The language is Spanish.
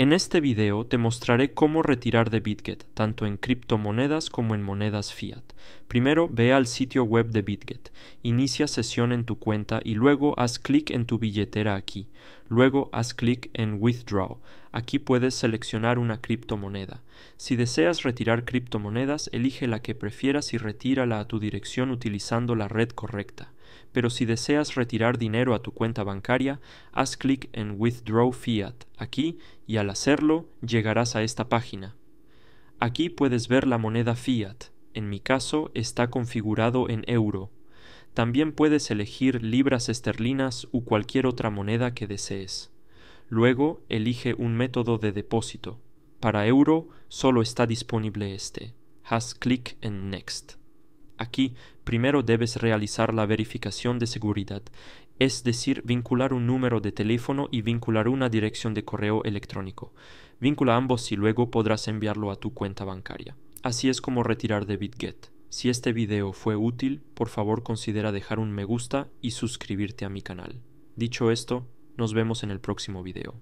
En este video te mostraré cómo retirar de BitGet, tanto en criptomonedas como en monedas fiat. Primero ve al sitio web de BitGet, inicia sesión en tu cuenta y luego haz clic en tu billetera aquí. Luego haz clic en Withdraw. Aquí puedes seleccionar una criptomoneda. Si deseas retirar criptomonedas, elige la que prefieras y retírala a tu dirección utilizando la red correcta pero si deseas retirar dinero a tu cuenta bancaria, haz clic en Withdraw Fiat aquí y al hacerlo llegarás a esta página. Aquí puedes ver la moneda Fiat, en mi caso está configurado en euro. También puedes elegir libras esterlinas u cualquier otra moneda que desees. Luego elige un método de depósito. Para euro solo está disponible este. Haz clic en Next. Aquí primero debes realizar la verificación de seguridad, es decir, vincular un número de teléfono y vincular una dirección de correo electrónico. Vincula ambos y luego podrás enviarlo a tu cuenta bancaria. Así es como retirar de BitGet. Si este video fue útil, por favor considera dejar un me gusta y suscribirte a mi canal. Dicho esto, nos vemos en el próximo video.